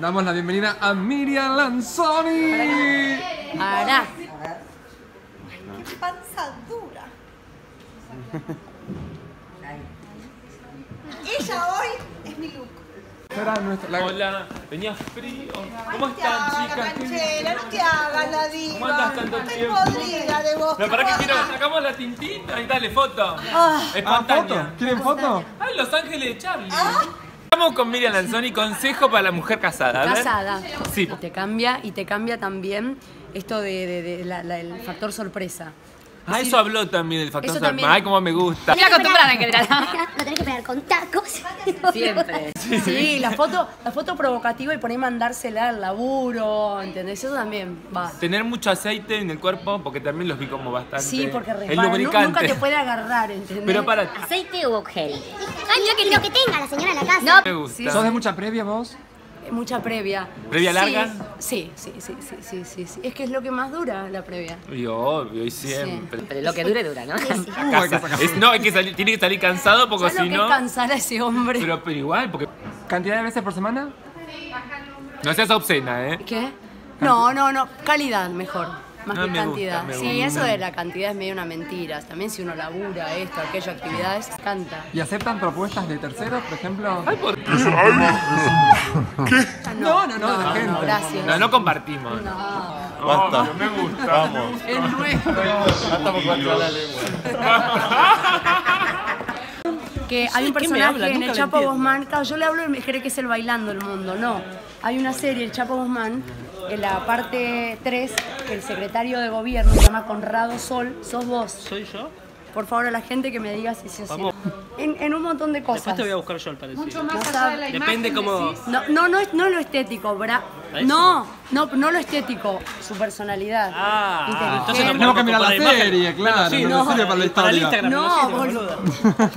damos la bienvenida a Miriam Lanzoni. Pará. Qué panza dura. Ella hoy es mi look. Nuestra- la- Hola, venía frío. ¿Cómo Ay, te están, chicas? ¿Qué canchera, no te hagas la diva. ¿Cómo andas tanto Estoy tiempo? podrida de vos. Para qué quiero, sacamos la tintita y dale foto. Ah, foto. Espontánea. ¿Quieren foto? Ay, Los Ángeles de Charlie. Estamos con Miriam Lanzoni, consejo para la mujer casada. Casada. Sí. Te cambia y te cambia también esto de, de- de la- la- el factor sorpresa. Ah, eso habló también el factor Eso sorpresa. también. Ay, cómo me gusta. Estoy acostumbrada en general. Lo tenés que pegar con tacos. Siempre. Sí, la foto, la foto provocativa y por ahí mandársela al laburo, ¿entendés? Eso también va. Tener mucho aceite en el cuerpo, porque también los vi como bastante. Sí, porque El resbala. Nu- lubricante. Nunca te puede agarrar, ¿entendés? Pero para. ¿Aceite o gel? Ay, lo que, lo que tenga la señora en la casa. No, Me gusta. Sí, ¿Sos de mucha previa vos? Mucha previa. ¿Previa Sí, larga? Sí, sí, sí, sí, sí, sí, sí. Es que es lo que más dura la previa. Y obvio, y siempre. Pero lo que dure, dura, ¿no? Casa. Es- no, hay que salir, tiene que salir cansado porque ¿Sabes lo si no. cansar a ese hombre? Pero, pero igual, porque. ¿Cantidad de veces por semana? No seas obscena, ¿eh? ¿Qué? No, no, no. Calidad mejor. Más Ah, que cantidad. gusta, sí, gusta. eso de la cantidad es medio una mentira. También si uno labura esto, aquello, actividades, canta. ¿Y aceptan propuestas de terceros, por ejemplo? Ay, por- Ah, No, no, no, de no, gente. gracias. No, no compartimos. No, Basta. me gusta. Vamos. es nuestro. Ya estamos contra la lengua. que hay un ¿qué me personaje en el Chapo. Guzmán, claro, yo le hablo y me cree que es el bailando el mundo, no. Hay una serie, el Chapo Guzmán, en la parte 3, que el secretario de gobierno se llama Conrado Sol, sos vos. ¿Soy yo? Por favor, a la gente que me diga si se Vamos. en, en un montón de cosas. Después te voy a buscar yo al parecido. No sabe- Depende cómo. No, no, no, es, no lo estético, bra. ¿Eso? No, no, no lo estético, su personalidad. Ah, entonces no Tenemos que mirar la imagen. serie, claro, sí, no, no, para la historia. Boludo.